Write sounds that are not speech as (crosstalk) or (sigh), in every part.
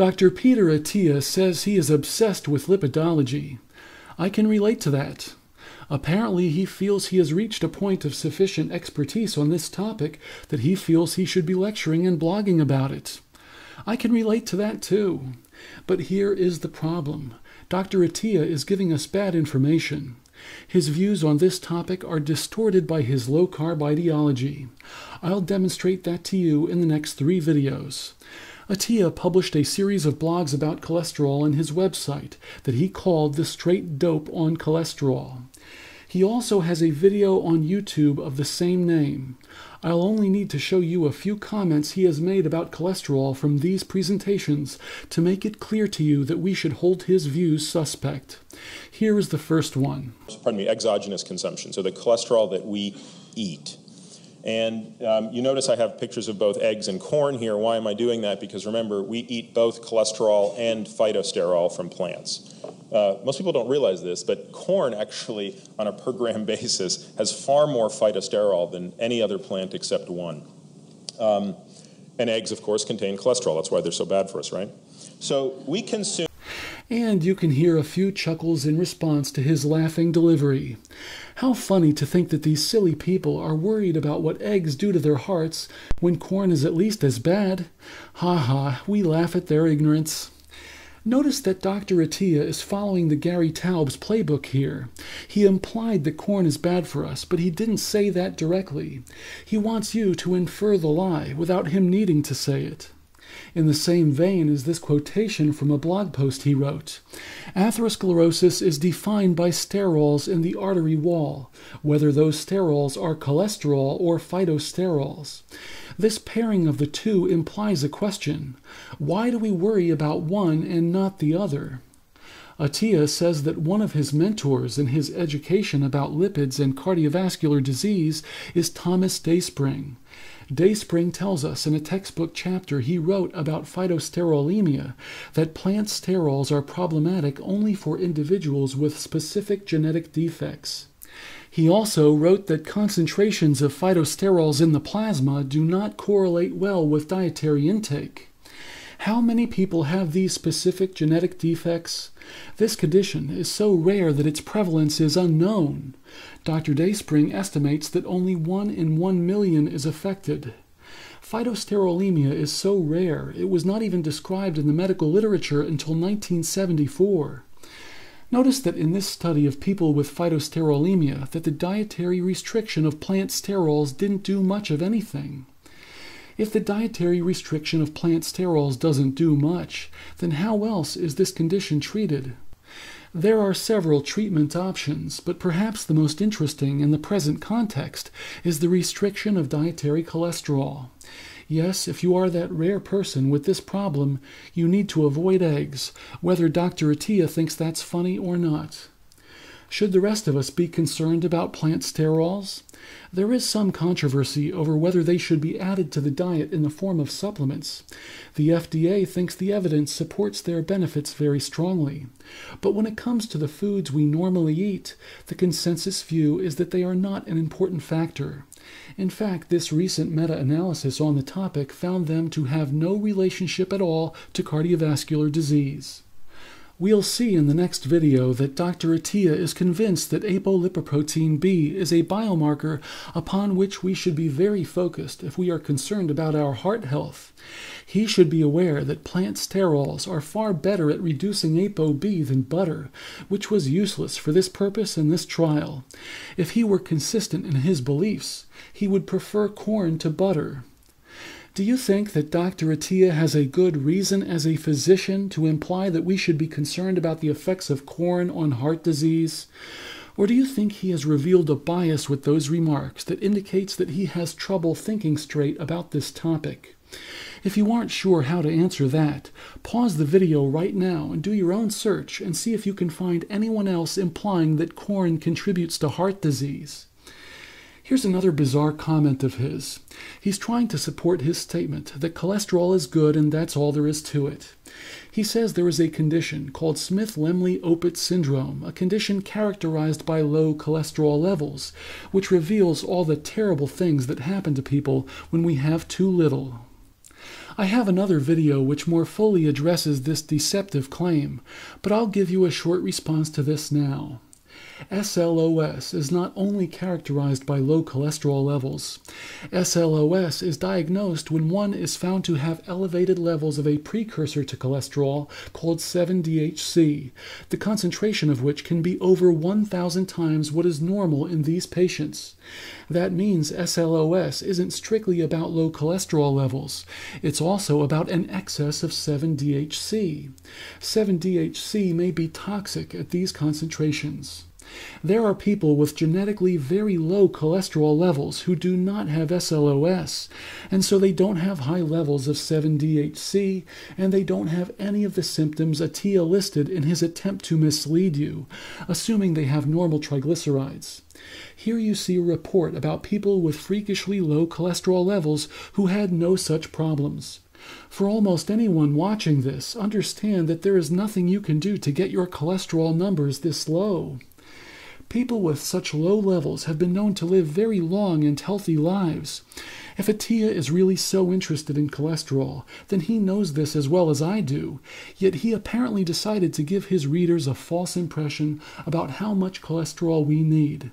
Dr. Peter Attia says he is obsessed with lipidology. I can relate to that. Apparently, he feels he has reached a point of sufficient expertise on this topic that he feels he should be lecturing and blogging about it. I can relate to that too. But here is the problem Dr. Attia is giving us bad information. His views on this topic are distorted by his low carb ideology. I'll demonstrate that to you in the next three videos. Attia published a series of blogs about cholesterol on his website that he called The Straight Dope on Cholesterol. He also has a video on YouTube of the same name. I'll only need to show you a few comments he has made about cholesterol from these presentations to make it clear to you that we should hold his views suspect. Here is the first one. Pardon me, exogenous consumption, so the cholesterol that we eat. And um, you notice I have pictures of both eggs and corn here. Why am I doing that? Because remember, we eat both cholesterol and phytosterol from plants. Uh, most people don't realize this, but corn actually, on a per gram (laughs) basis, has far more phytosterol than any other plant except one. Um, and eggs, of course, contain cholesterol. That's why they're so bad for us, right? So we consume. And you can hear a few chuckles in response to his laughing delivery. How funny to think that these silly people are worried about what eggs do to their hearts when corn is at least as bad. Ha ha, we laugh at their ignorance. Notice that Dr. Attia is following the Gary Taubes playbook here. He implied that corn is bad for us, but he didn't say that directly. He wants you to infer the lie without him needing to say it. In the same vein is this quotation from a blog post he wrote Atherosclerosis is defined by sterols in the artery wall, whether those sterols are cholesterol or phytosterols. This pairing of the two implies a question why do we worry about one and not the other? Attia says that one of his mentors in his education about lipids and cardiovascular disease is Thomas Dayspring. Dayspring tells us in a textbook chapter he wrote about phytosterolemia that plant sterols are problematic only for individuals with specific genetic defects. He also wrote that concentrations of phytosterols in the plasma do not correlate well with dietary intake. How many people have these specific genetic defects? This condition is so rare that its prevalence is unknown. Dr. Dayspring estimates that only 1 in 1 million is affected. Phytosterolemia is so rare it was not even described in the medical literature until 1974. Notice that in this study of people with phytosterolemia that the dietary restriction of plant sterols didn't do much of anything. If the dietary restriction of plant sterols doesn't do much, then how else is this condition treated? There are several treatment options, but perhaps the most interesting in the present context is the restriction of dietary cholesterol. Yes, if you are that rare person with this problem, you need to avoid eggs, whether Dr. Attia thinks that's funny or not. Should the rest of us be concerned about plant sterols? There is some controversy over whether they should be added to the diet in the form of supplements. The FDA thinks the evidence supports their benefits very strongly. But when it comes to the foods we normally eat, the consensus view is that they are not an important factor. In fact, this recent meta analysis on the topic found them to have no relationship at all to cardiovascular disease. We'll see in the next video that Dr. Attia is convinced that apolipoprotein B is a biomarker upon which we should be very focused if we are concerned about our heart health. He should be aware that plant sterols are far better at reducing ApoB than butter, which was useless for this purpose in this trial. If he were consistent in his beliefs, he would prefer corn to butter. Do you think that Dr. Attia has a good reason as a physician to imply that we should be concerned about the effects of corn on heart disease? Or do you think he has revealed a bias with those remarks that indicates that he has trouble thinking straight about this topic? If you aren't sure how to answer that, pause the video right now and do your own search and see if you can find anyone else implying that corn contributes to heart disease. Here's another bizarre comment of his. He's trying to support his statement that cholesterol is good and that's all there is to it. He says there is a condition called Smith Lemli Opitz syndrome, a condition characterized by low cholesterol levels, which reveals all the terrible things that happen to people when we have too little. I have another video which more fully addresses this deceptive claim, but I'll give you a short response to this now. SLOS is not only characterized by low cholesterol levels. SLOS is diagnosed when one is found to have elevated levels of a precursor to cholesterol called 7-DHC, the concentration of which can be over 1,000 times what is normal in these patients. That means SLOS isn't strictly about low cholesterol levels, it's also about an excess of 7-DHC. 7-DHC may be toxic at these concentrations. There are people with genetically very low cholesterol levels who do not have SLOS, and so they don't have high levels of 7-DHC, and they don't have any of the symptoms Attia listed in his attempt to mislead you, assuming they have normal triglycerides. Here you see a report about people with freakishly low cholesterol levels who had no such problems. For almost anyone watching this, understand that there is nothing you can do to get your cholesterol numbers this low. People with such low levels have been known to live very long and healthy lives. If Attia is really so interested in cholesterol, then he knows this as well as I do, yet he apparently decided to give his readers a false impression about how much cholesterol we need.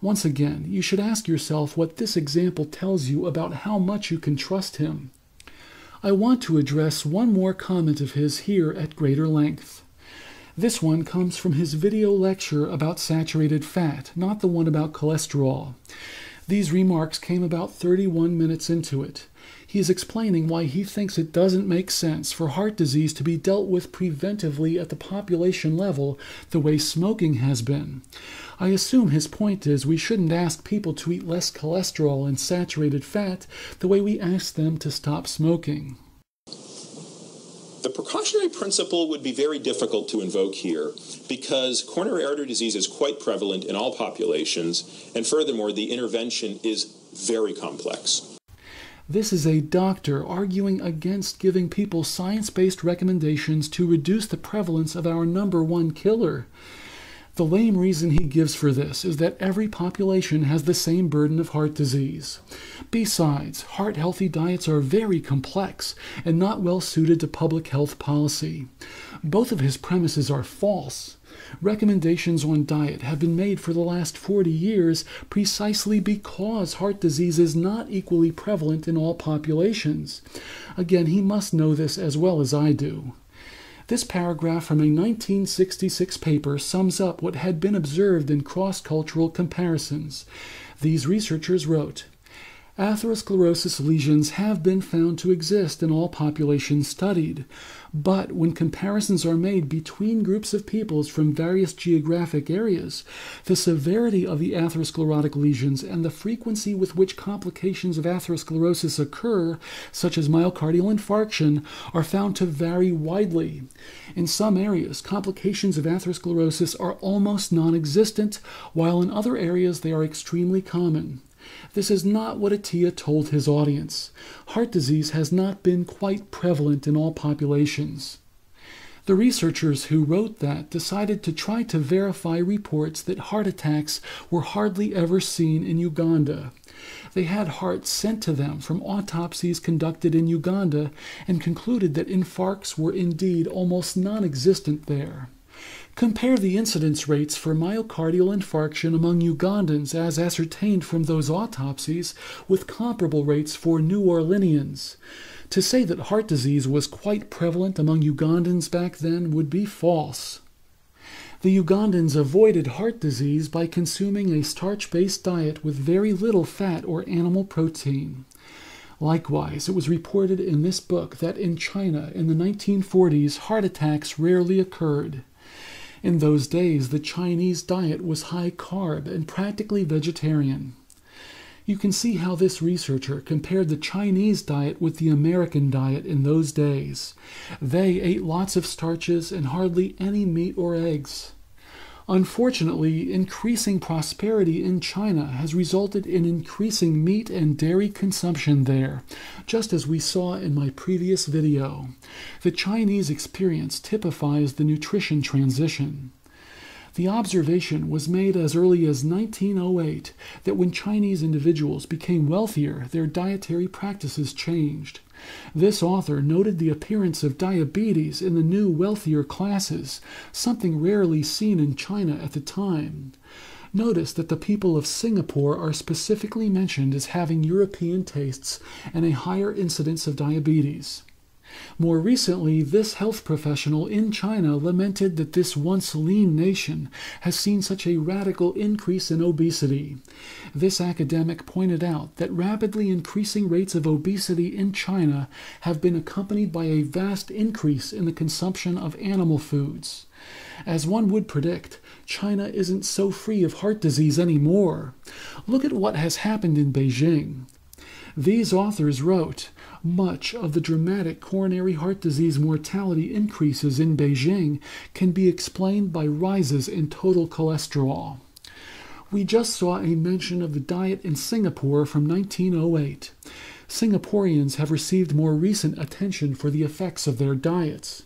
Once again, you should ask yourself what this example tells you about how much you can trust him. I want to address one more comment of his here at greater length. This one comes from his video lecture about saturated fat, not the one about cholesterol. These remarks came about 31 minutes into it. He is explaining why he thinks it doesn't make sense for heart disease to be dealt with preventively at the population level the way smoking has been. I assume his point is we shouldn't ask people to eat less cholesterol and saturated fat the way we ask them to stop smoking. The precautionary principle would be very difficult to invoke here because coronary artery disease is quite prevalent in all populations, and furthermore, the intervention is very complex. This is a doctor arguing against giving people science based recommendations to reduce the prevalence of our number one killer. The lame reason he gives for this is that every population has the same burden of heart disease. Besides, heart healthy diets are very complex and not well suited to public health policy. Both of his premises are false. Recommendations on diet have been made for the last 40 years precisely because heart disease is not equally prevalent in all populations. Again, he must know this as well as I do. This paragraph from a 1966 paper sums up what had been observed in cross cultural comparisons. These researchers wrote Atherosclerosis lesions have been found to exist in all populations studied, but when comparisons are made between groups of peoples from various geographic areas, the severity of the atherosclerotic lesions and the frequency with which complications of atherosclerosis occur, such as myocardial infarction, are found to vary widely. In some areas, complications of atherosclerosis are almost non existent, while in other areas they are extremely common. This is not what Attia told his audience. Heart disease has not been quite prevalent in all populations. The researchers who wrote that decided to try to verify reports that heart attacks were hardly ever seen in Uganda. They had hearts sent to them from autopsies conducted in Uganda and concluded that infarcts were indeed almost non existent there. Compare the incidence rates for myocardial infarction among Ugandans as ascertained from those autopsies with comparable rates for New Orleanians. To say that heart disease was quite prevalent among Ugandans back then would be false. The Ugandans avoided heart disease by consuming a starch based diet with very little fat or animal protein. Likewise, it was reported in this book that in China in the 1940s heart attacks rarely occurred. In those days, the Chinese diet was high carb and practically vegetarian. You can see how this researcher compared the Chinese diet with the American diet in those days. They ate lots of starches and hardly any meat or eggs. Unfortunately, increasing prosperity in China has resulted in increasing meat and dairy consumption there, just as we saw in my previous video. The Chinese experience typifies the nutrition transition. The observation was made as early as 1908 that when Chinese individuals became wealthier, their dietary practices changed. This author noted the appearance of diabetes in the new wealthier classes, something rarely seen in China at the time. Notice that the people of Singapore are specifically mentioned as having European tastes and a higher incidence of diabetes. More recently, this health professional in China lamented that this once lean nation has seen such a radical increase in obesity. This academic pointed out that rapidly increasing rates of obesity in China have been accompanied by a vast increase in the consumption of animal foods. As one would predict, China isn't so free of heart disease anymore. Look at what has happened in Beijing. These authors wrote much of the dramatic coronary heart disease mortality increases in Beijing can be explained by rises in total cholesterol. We just saw a mention of the diet in Singapore from 1908. Singaporeans have received more recent attention for the effects of their diets.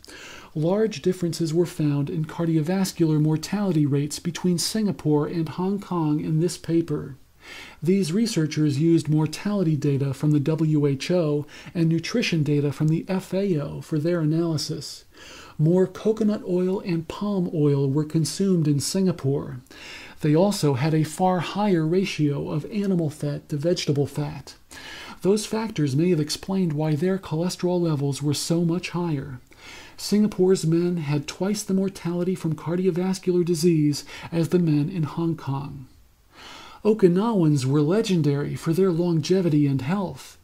Large differences were found in cardiovascular mortality rates between Singapore and Hong Kong in this paper. These researchers used mortality data from the WHO and nutrition data from the FAO for their analysis. More coconut oil and palm oil were consumed in Singapore. They also had a far higher ratio of animal fat to vegetable fat. Those factors may have explained why their cholesterol levels were so much higher. Singapore's men had twice the mortality from cardiovascular disease as the men in Hong Kong. Okinawans were legendary for their longevity and health.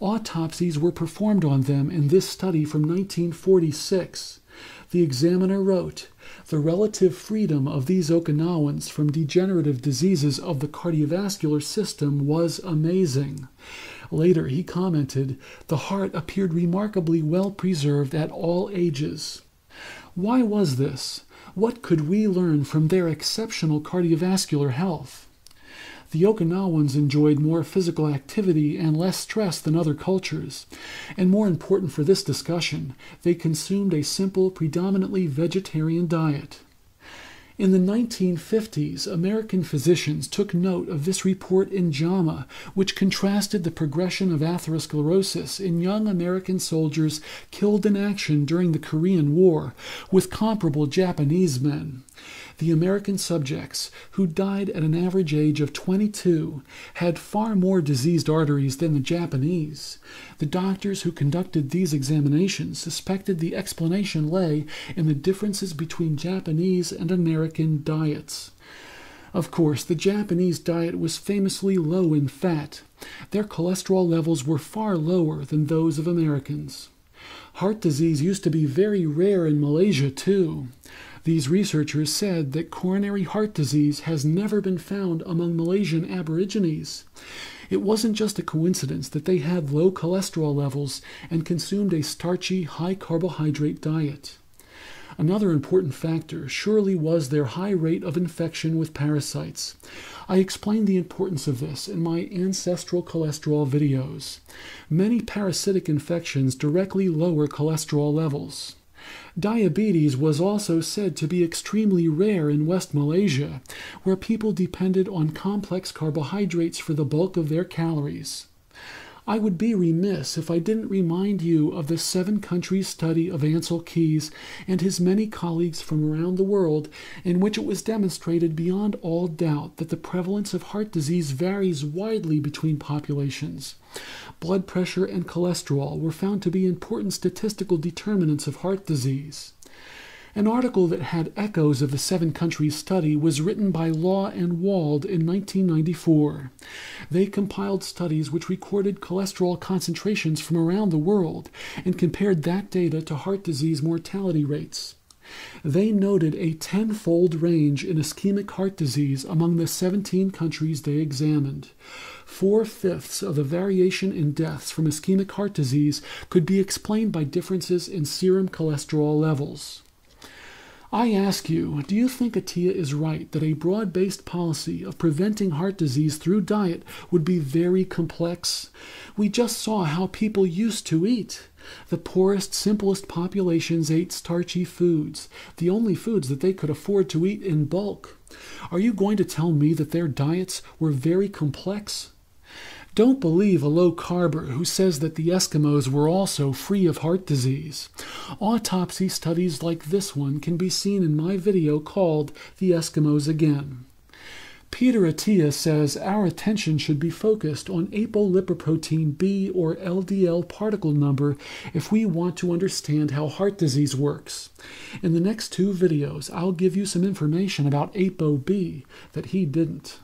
Autopsies were performed on them in this study from 1946. The examiner wrote The relative freedom of these Okinawans from degenerative diseases of the cardiovascular system was amazing. Later, he commented The heart appeared remarkably well preserved at all ages. Why was this? What could we learn from their exceptional cardiovascular health? The Okinawans enjoyed more physical activity and less stress than other cultures. And more important for this discussion, they consumed a simple, predominantly vegetarian diet. In the 1950s, American physicians took note of this report in JAMA, which contrasted the progression of atherosclerosis in young American soldiers killed in action during the Korean War with comparable Japanese men. The American subjects, who died at an average age of 22, had far more diseased arteries than the Japanese. The doctors who conducted these examinations suspected the explanation lay in the differences between Japanese and American diets. Of course, the Japanese diet was famously low in fat. Their cholesterol levels were far lower than those of Americans. Heart disease used to be very rare in Malaysia, too. These researchers said that coronary heart disease has never been found among Malaysian Aborigines. It wasn't just a coincidence that they had low cholesterol levels and consumed a starchy, high carbohydrate diet. Another important factor surely was their high rate of infection with parasites. I explained the importance of this in my ancestral cholesterol videos. Many parasitic infections directly lower cholesterol levels. Diabetes was also said to be extremely rare in West Malaysia, where people depended on complex carbohydrates for the bulk of their calories. I would be remiss if I didn't remind you of the seven countries study of Ancel Keys and his many colleagues from around the world, in which it was demonstrated beyond all doubt that the prevalence of heart disease varies widely between populations. Blood pressure and cholesterol were found to be important statistical determinants of heart disease. An article that had echoes of the seven countries study was written by Law and Wald in 1994. They compiled studies which recorded cholesterol concentrations from around the world and compared that data to heart disease mortality rates. They noted a tenfold range in ischemic heart disease among the 17 countries they examined. Four fifths of the variation in deaths from ischemic heart disease could be explained by differences in serum cholesterol levels. I ask you, do you think Attia is right that a broad based policy of preventing heart disease through diet would be very complex? We just saw how people used to eat. The poorest, simplest populations ate starchy foods, the only foods that they could afford to eat in bulk. Are you going to tell me that their diets were very complex? Don't believe a low carber who says that the Eskimos were also free of heart disease. Autopsy studies like this one can be seen in my video called The Eskimos Again. Peter Attia says our attention should be focused on apolipoprotein B or LDL particle number if we want to understand how heart disease works. In the next two videos, I'll give you some information about ApoB that he didn't.